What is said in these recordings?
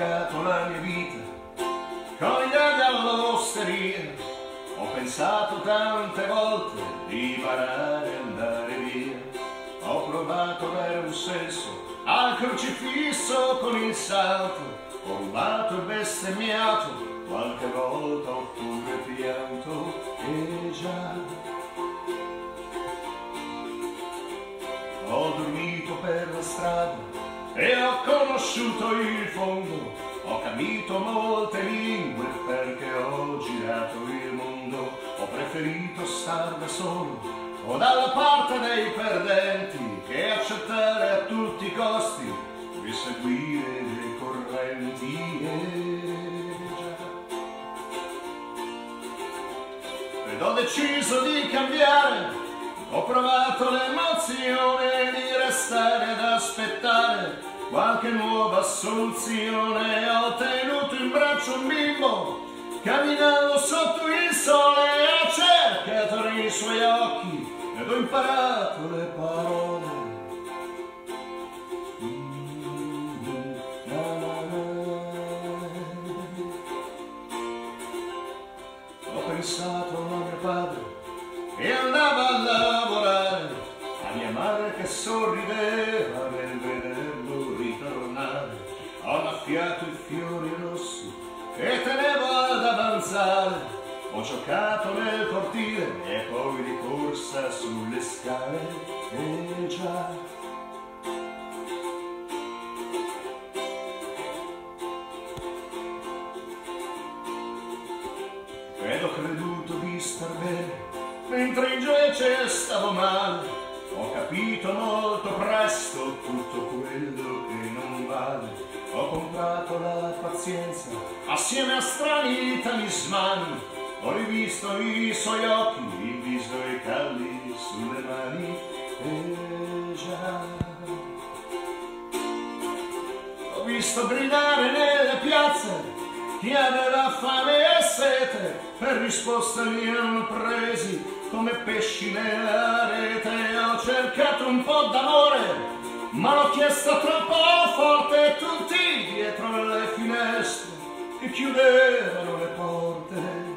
giocato la mia vita con gli anni all'osteria. Ho pensato tante volte di parare e andare via. Ho provato a dare un senso al crocifisso con il salto. Ho rubato e bestemmiato, qualche volta ho pure pianto. E già ho dormito per la strada e ho conosciuto il fondo, ho capito molte lingue perché ho girato il mondo, ho preferito star da solo o dalla parte dei perdenti che accettare a tutti i costi di seguire le correnti. Ed ho deciso di cambiare ho provato l'emozione qualche nuova soluzione. Ho tenuto in braccio un bimbo, camminando sotto il sole, ho cercato nei suoi occhi ed ho imparato le parole. Ho pensato a mio padre e andava a lavorare, madre che sorrideva nel vederlo ritornare. Ho annaffiato i fiori rossi e tenevo ad avanzare. Ho giocato nel cortile e poi di corsa sulle scale. E già ed ho creduto di star bene, mentre invece stavo male. Ho capito molto presto tutto quello che non vale. Ho comprato la pazienza assieme a strani talismani. Ho rivisto i suoi occhi, il viso e i calli sulle mani. E già ho visto gridare nelle piazze chi aveva fame e sete, per risposta li hanno presi come pesci nella rete. Ho cercato un po' d'amore, ma l'ho chiesto troppo forte tutti dietro le finestre che chiudevano le porte.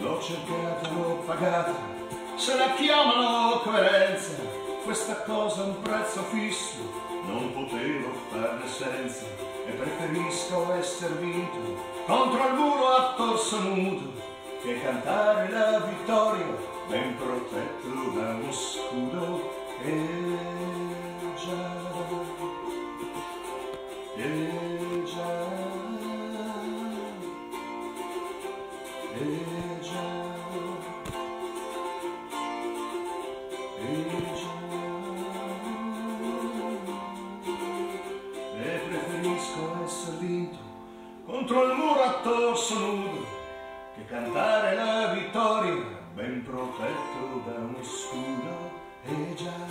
L'ho cercato, l'ho pagato, se la chiamano coerenza, questa cosa un prezzo fisso, non potevo farne senza e preferisco essere vinto contro il muro a torso nudo. che cantare la vittoria ben protetto da uno scudo e già, e già, e già. Contro il muro a torso nudo che cantare la vittoria ben protetto da uno scudo. E già,